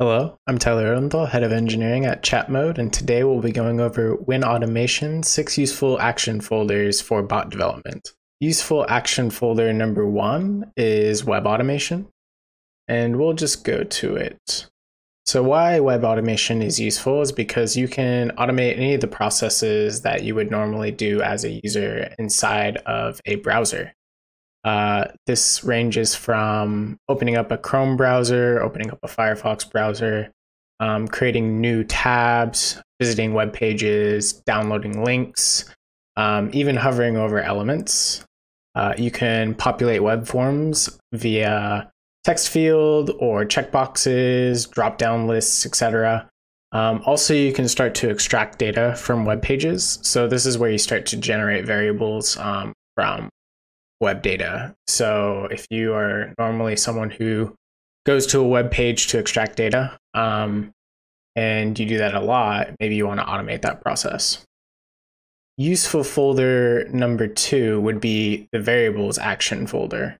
Hello, I'm Tyler Odenthal, Head of Engineering at ChatMode, and today we'll be going over WinAutomation 6 useful action folders for bot development. Useful action folder number one is web automation, and we'll just go to it. So why web automation is useful is because you can automate any of the processes that you would normally do as a user inside of a browser. Uh, this ranges from opening up a Chrome browser, opening up a Firefox browser, um, creating new tabs, visiting web pages, downloading links, um, even hovering over elements. Uh, you can populate web forms via text field or checkboxes, drop down lists, etc. Um, also, you can start to extract data from web pages. So this is where you start to generate variables um, from web data. So if you are normally someone who goes to a web page to extract data, um, and you do that a lot, maybe you want to automate that process. Useful folder number two would be the variables action folder.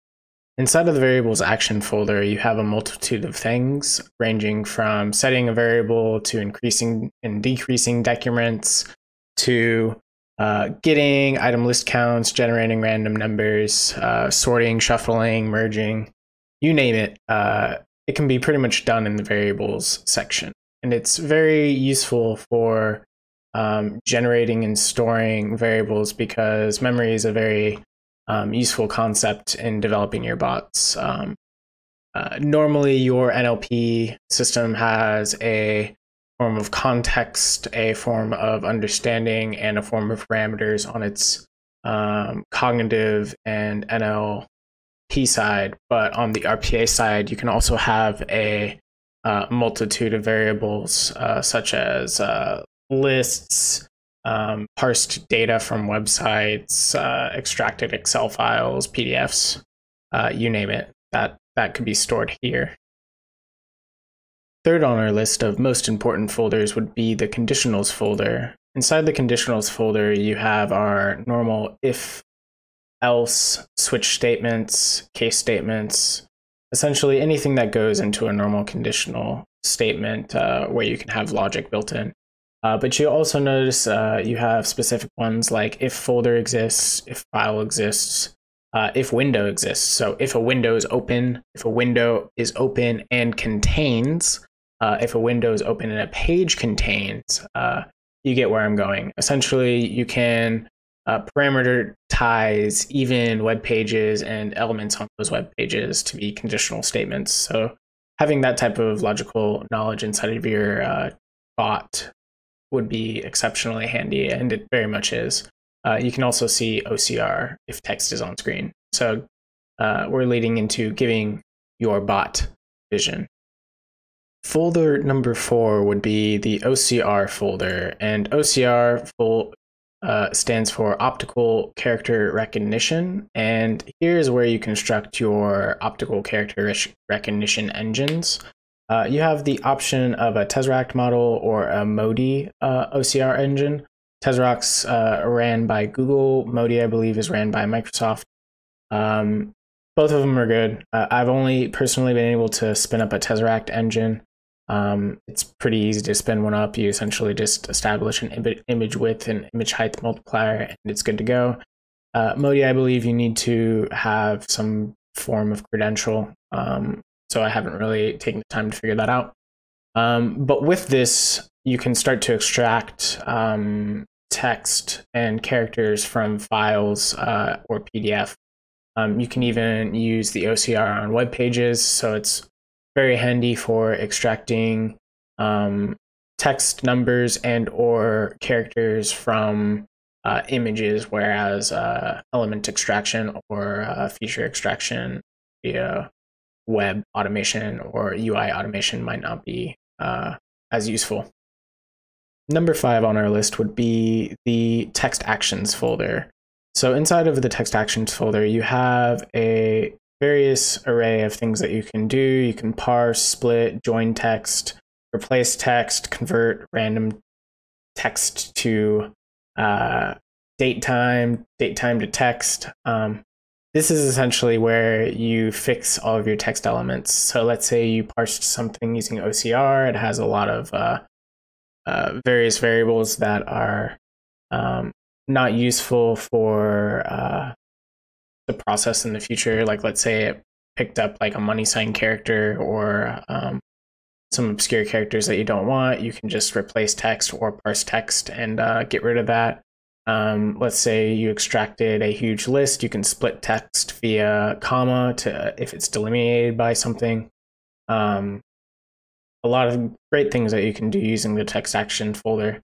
Inside of the variables action folder, you have a multitude of things ranging from setting a variable to increasing and decreasing decrements to uh, getting item list counts, generating random numbers, uh, sorting, shuffling, merging, you name it. Uh, it can be pretty much done in the variables section. And it's very useful for um, generating and storing variables because memory is a very um, useful concept in developing your bots. Um, uh, normally, your NLP system has a form of context, a form of understanding, and a form of parameters on its um, cognitive and NLP side. But on the RPA side, you can also have a uh, multitude of variables, uh, such as uh, lists, um, parsed data from websites, uh, extracted Excel files, PDFs, uh, you name it. That that could be stored here. Third on our list of most important folders would be the conditionals folder. Inside the conditionals folder, you have our normal if, else, switch statements, case statements, essentially anything that goes into a normal conditional statement uh, where you can have logic built in. Uh, but you also notice uh, you have specific ones like if folder exists, if file exists, uh, if window exists. So if a window is open, if a window is open and contains, uh, if a window is open and a page contains, uh, you get where I'm going. Essentially, you can uh, parameterize even web pages and elements on those web pages to be conditional statements. So having that type of logical knowledge inside of your uh, bot would be exceptionally handy, and it very much is. Uh, you can also see OCR if text is on screen. So uh, we're leading into giving your bot vision. Folder number four would be the OCR folder, and OCR full, uh, stands for Optical Character Recognition. And here's where you construct your optical character recognition engines. Uh, you have the option of a Tesseract model or a MODI uh, OCR engine. Tesseract's uh, ran by Google. MODI, I believe, is ran by Microsoft. Um, both of them are good. Uh, I've only personally been able to spin up a Tesseract engine. Um, it's pretty easy to spin one up. You essentially just establish an Im- image width and image height multiplier, and it's good to go. Uh, MODI, I believe you need to have some form of credential. Um, so I haven't really taken the time to figure that out. Um, but with this, you can start to extract um, text and characters from files uh, or PDF. Um, you can even use the OCR on web pages, so it's very handy for extracting um, text numbers and or characters from uh, images, whereas uh, element extraction or uh, feature extraction via web automation or UI automation might not be uh, as useful. Number five on our list would be the text actions folder. So inside of the text actions folder, you have a various array of things that you can do. You can parse, split, join text, replace text, convert random text to uh, date time, date time to text. Um, this is essentially where you fix all of your text elements. So let's say you parsed something using OCR. It has a lot of uh, uh, various variables that are um, not useful for uh, the process in the future. Like let's say it picked up like a money sign character or um, some obscure characters that you don't want. You can just replace text or parse text and uh, get rid of that. Um, let's say you extracted a huge list, you can split text via comma to if it's delimited by something. Um, a lot of great things that you can do using the text action folder.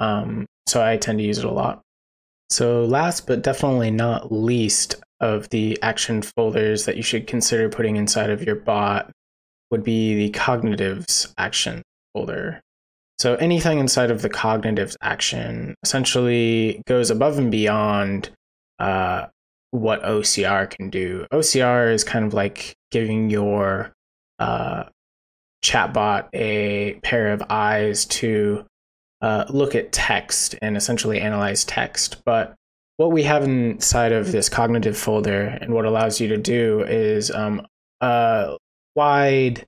Um, so I tend to use it a lot. So last but definitely not least of the action folders that you should consider putting inside of your bot would be the cognitives action folder. So anything inside of the cognitives action essentially goes above and beyond uh, what OCR can do. OCR is kind of like giving your uh, chatbot a pair of eyes to uh, look at text and essentially analyze text. But what we have inside of this cognitive folder and what allows you to do is um, a wide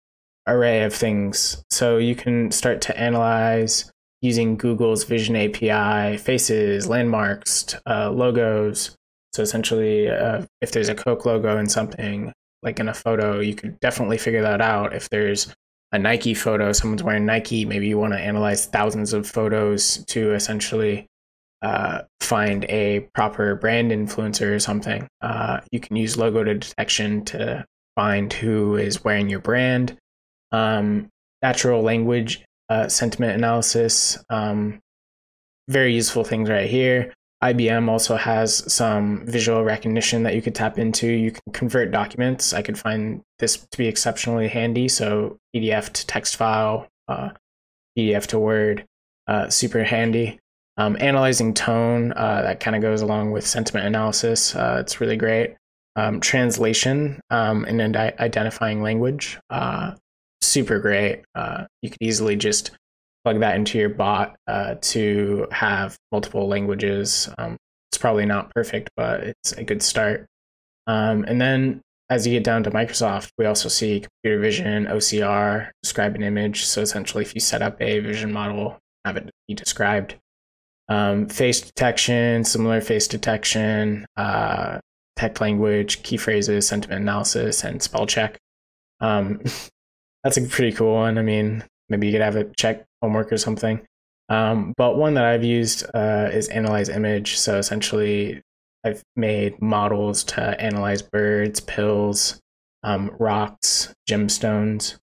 array of things. So you can start to analyze using Google's Vision API, faces, landmarks, uh, logos. So essentially, uh, if there's a Coke logo in something, like in a photo, you could definitely figure that out. If there's a Nike photo, someone's wearing Nike, maybe you want to analyze thousands of photos to essentially uh, find a proper brand influencer or something. Uh, you can use logo detection to find who is wearing your brand. Um, natural language uh, sentiment analysis, um, very useful things right here. IBM also has some visual recognition that you could tap into. You can convert documents. I could find this to be exceptionally handy. So PDF to text file, uh, PDF to Word, uh, super handy. Um, analyzing tone, uh, that kind of goes along with sentiment analysis. Uh, it's really great. Um, translation um, and identifying language, uh, super great. Uh, you could easily just plug that into your bot uh, to have multiple languages. Um, it's probably not perfect, but it's a good start. Um, and then as you get down to Microsoft, we also see computer vision, OCR, describe an image. So essentially, if you set up a vision model, have it be described. Um, face detection, similar face detection, uh, text language, key phrases, sentiment analysis, and spell check. Um, that's a pretty cool one. I mean, maybe you could have it check homework or something. Um, but one that I've used uh, is analyze image. So essentially, I've made models to analyze birds, pills, um, rocks, gemstones,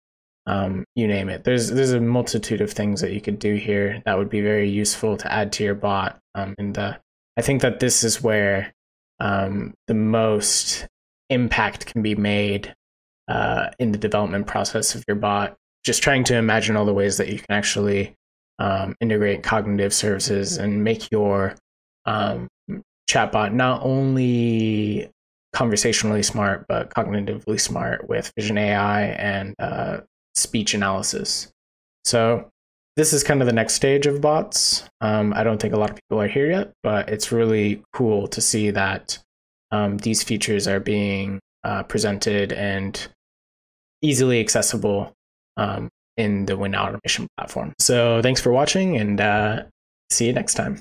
um, you name it. There's there's a multitude of things that you could do here that would be very useful to add to your bot. Um, and the, I think that this is where um, the most impact can be made uh, in the development process of your bot just trying to imagine all the ways that you can actually um, integrate cognitive services and make your um, chatbot not only conversationally smart but cognitively smart with vision AI and uh, speech analysis. So this is kind of the next stage of bots. Um, I don't think a lot of people are here yet, but it's really cool to see that um, these features are being uh, presented and easily accessible um, in the WinAutomation platform. So thanks for watching and uh, see you next time.